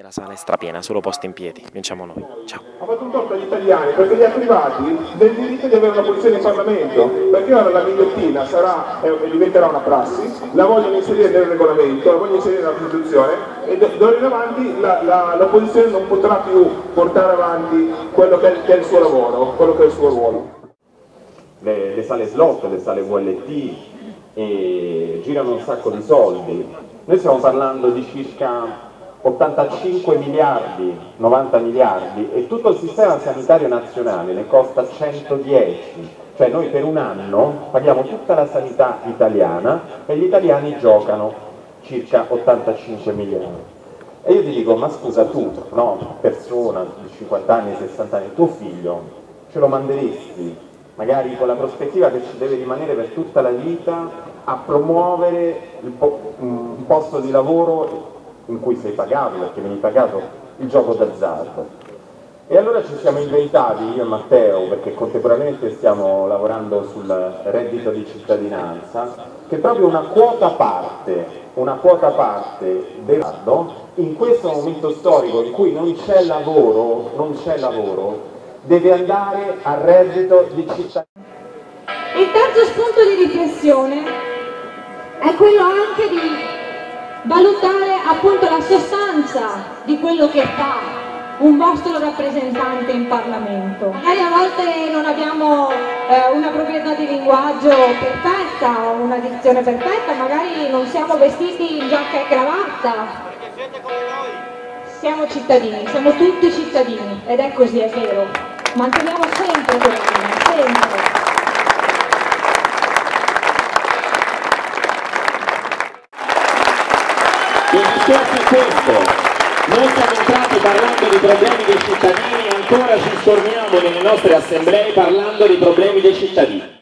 E la sala è strapiena, solo posti in piedi. Vinciamo noi. Ciao. Ha fatto un torto agli italiani perché gli ha privati del diritto di avere una posizione in Parlamento, perché ora la ghigliottina sarà e diventerà una prassi, la vogliono inserire nel regolamento, la vogliono inserire nella Costituzione e d'ora in avanti l'opposizione non potrà più portare avanti quello che è, che è il suo lavoro, quello che è il suo ruolo. Le, le sale slot, le sale VLT e girano un sacco di soldi. Noi stiamo parlando di circa 85 miliardi, 90 miliardi e tutto il sistema sanitario nazionale ne costa 110, cioè noi per un anno paghiamo tutta la sanità italiana e gli italiani giocano circa 85 miliardi. E io ti dico, ma scusa tu, no, persona di 50 anni, 60 anni, tuo figlio, ce lo manderesti, magari con la prospettiva che ci deve rimanere per tutta la vita, a promuovere po un posto di lavoro in cui sei pagato, perché vieni pagato il gioco d'azzardo. E allora ci siamo inventati, io e Matteo, perché contemporaneamente stiamo lavorando sul reddito di cittadinanza, che proprio una quota parte, una quota parte del in questo momento storico in cui non c'è lavoro, non c'è lavoro, deve andare al reddito di cittadinanza. Il terzo spunto di riflessione è quello anche di valutare appunto la sostanza di quello che fa un vostro rappresentante in Parlamento. Magari a volte non abbiamo eh, una proprietà di linguaggio perfetta o una dizione perfetta, magari non siamo vestiti in giacca e cravatta. Siamo cittadini, siamo tutti cittadini ed è così, è vero. Manteniamo sempre quella sempre. È questo, noi siamo entrati parlando di problemi dei cittadini e ancora ci storniamo nelle nostre assemblee parlando dei problemi dei cittadini.